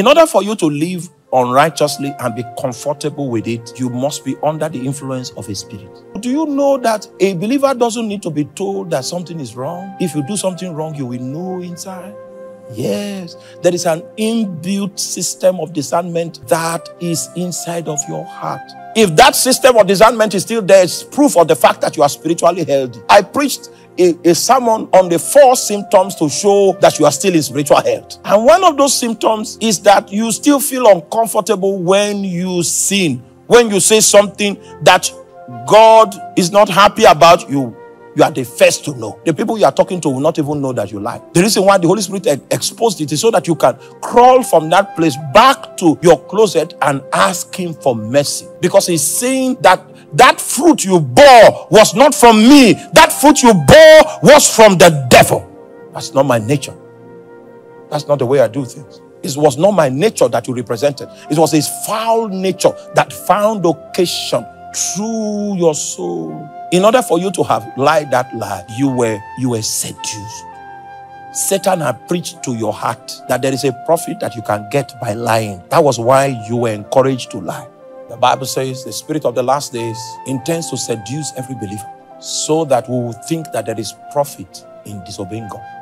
In order for you to live unrighteously and be comfortable with it, you must be under the influence of a spirit. Do you know that a believer doesn't need to be told that something is wrong? If you do something wrong, you will know inside. Yes, there is an inbuilt system of discernment that is inside of your heart. If that system of discernment is still there, it's proof of the fact that you are spiritually healthy. I preached a, a, sermon on the four symptoms to show that you are still in spiritual health. And one of those symptoms is that you still feel uncomfortable when you sin, when you say something that God is not happy about you you are the first to know. The people you are talking to will not even know that you lie. The reason why the Holy Spirit exposed it is so that you can crawl from that place back to your closet and ask Him for mercy. Because He's saying that that fruit you bore was not from me, that fruit you bore was from the devil. That's not my nature. That's not the way I do things. It was not my nature that you represented, it was His foul nature that found occasion through your soul in order for you to have lied that lie, you were you were seduced. Satan had preached to your heart that there is a profit that you can get by lying. That was why you were encouraged to lie. The Bible says the spirit of the last days intends to seduce every believer so that we will think that there is profit in disobeying God.